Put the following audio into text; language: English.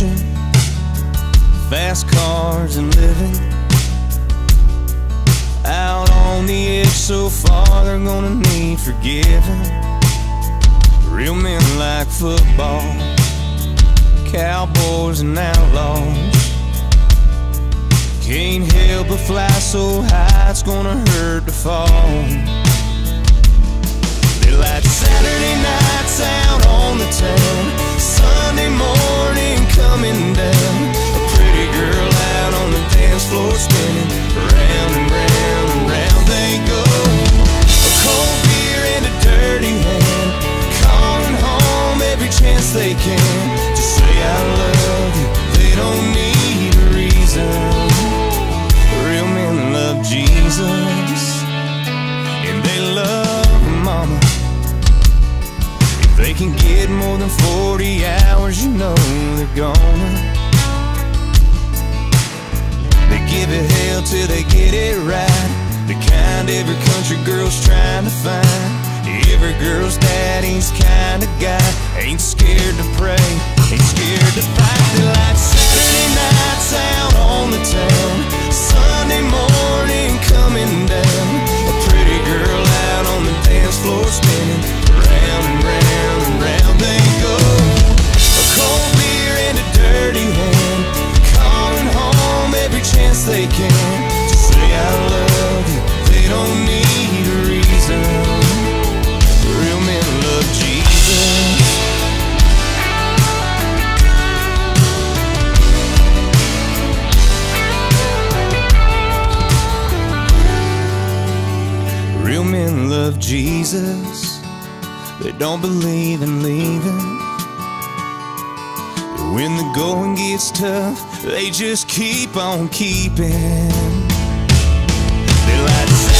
fortune, fast cars and living. Out on the edge so far, they're gonna need forgiving. Real men like football, cowboys and outlaws. Can't help but fly so high, it's gonna hurt to fall. To say I love you. They don't need a reason. Real men love Jesus, and they love mama. If they can get more than 40 hours, you know they're gonna. They give it hell till they get it right. The kind every country girl's trying to find. Every girl's daddy's kind of guy. Ain't scared to pray, ain't scared to fight. They like Saturday nights out on the town. Sunday morning coming down. A pretty girl out on the dance floor spinning round and round and round they go. A cold beer and a dirty hand, calling home every chance they can love Jesus. They don't believe in leaving. When the going gets tough, they just keep on keeping. They light